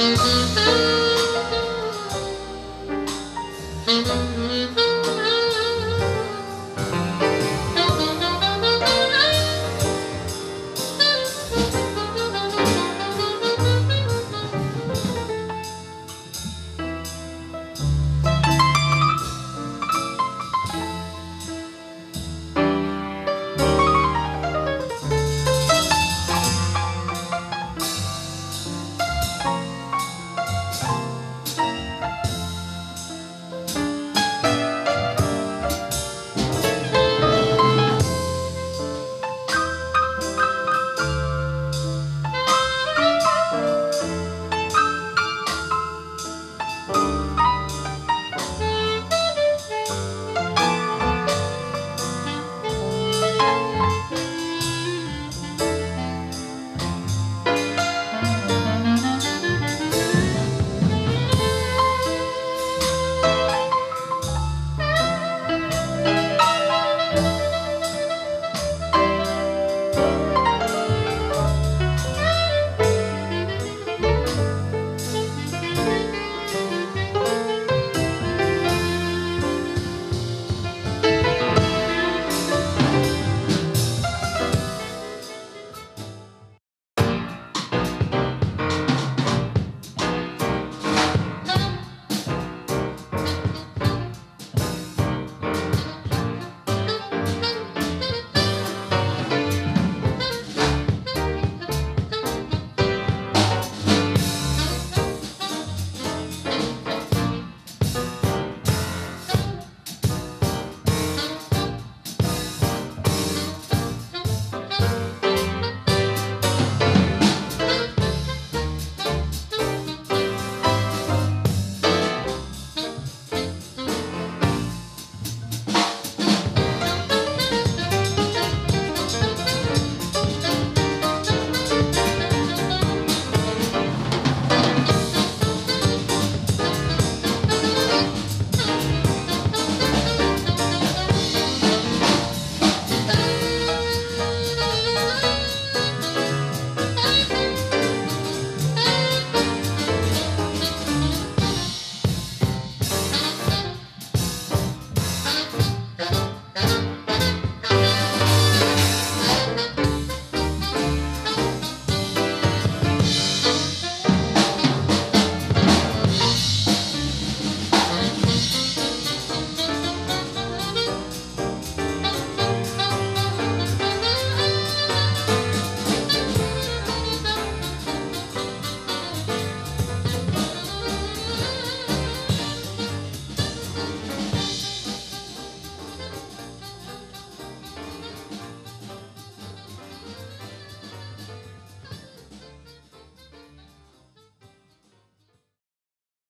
Música